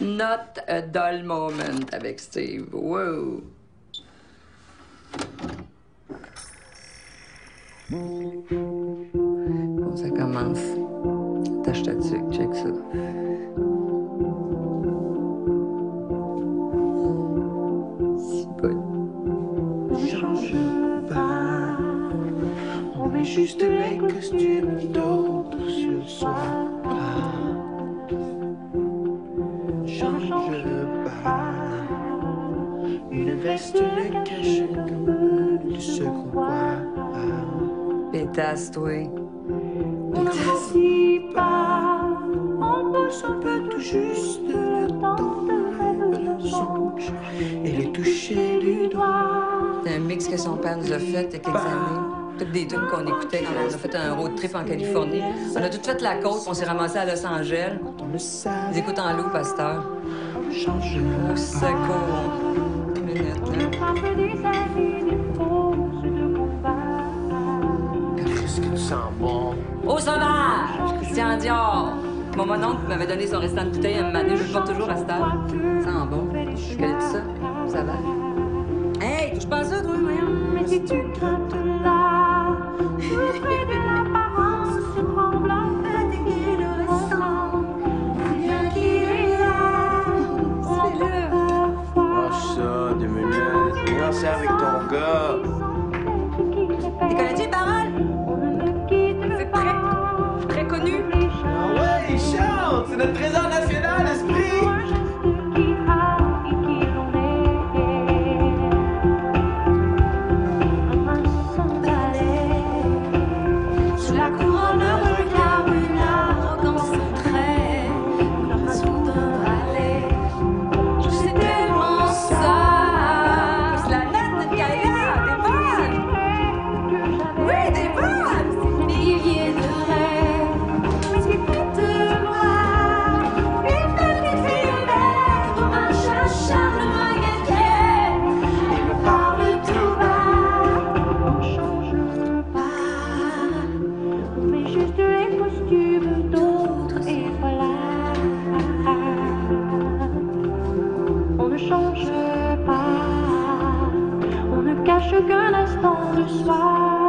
Not a dull moment avec Steve. Wow. Bon, ça commence. Tâche ta tuque, check ça. Si bon. change pas. On met juste les costumes d'autres sur le veste ne que de ce qu'on voit. Pétasse, toi. On n'apprécie pas. On pousse un peu tout juste le temps de rêve le songe et les toucher du doigt. C'est un mix que son père nous a fait il y a quelques années. Toutes des tunes qu'on écoutait quand on a fait un road trip en Californie. On a tout fait la côte, on s'est ramassé à Los Angeles. Le Ils écoutent en loup, pasteur. Au secours. Minute. Qu'est-ce que tu sens bon? Au sauvage! Christian Dior! Mon mononcle m'avait donné son restant de bouteille à un moment donné, je le porte toujours à cette heure. Ça sent bon. Je connais tout ça. Ça va. Hey, touche pas à ça, toi, voyons. Mais si c'est avec ton gars. Tu connais-tu les paroles? C'est très, très connu. Ah ouais, il chante! C'est notre trésor national, esprit! Sous la Oui, bonne! Milliers de rêves, mais une un chat charmant me parle tout bas. On change pas, on met juste les costumes d'autres et voilà. On ne change pas, on ne cache qu'un instant de soi.